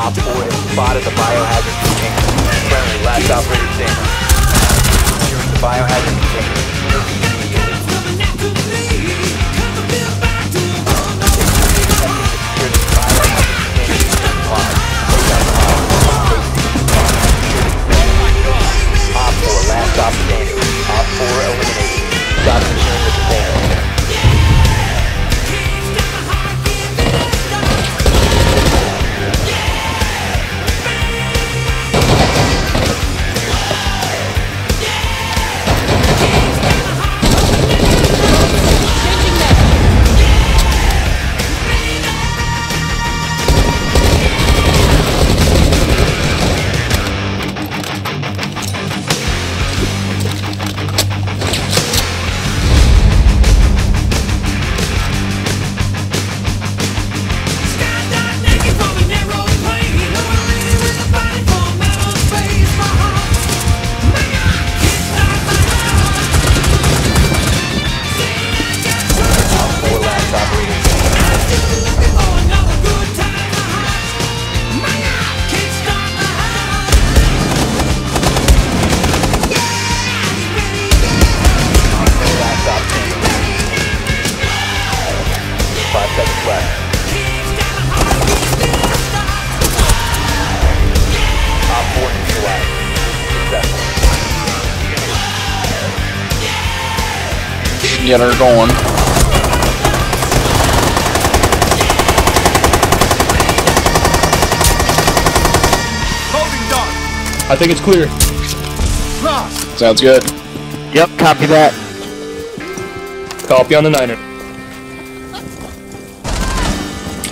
Op 4 has spotted the biohazard container. Friendly, last operator standing. Securing the biohazard container. Five. Op 4 neutralized. Successful. Get her going. I think it's clear. Sounds good. Yep, copy that. Copy on the Niner.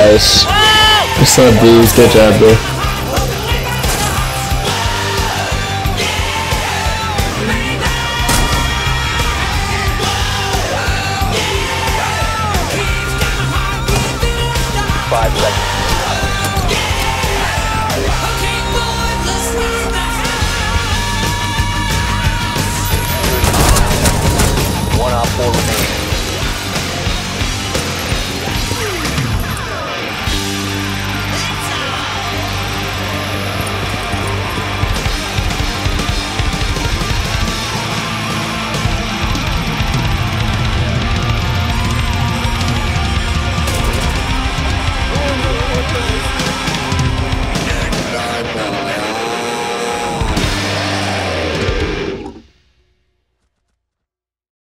Nice. Son of bees. Good job, bro. Five seconds.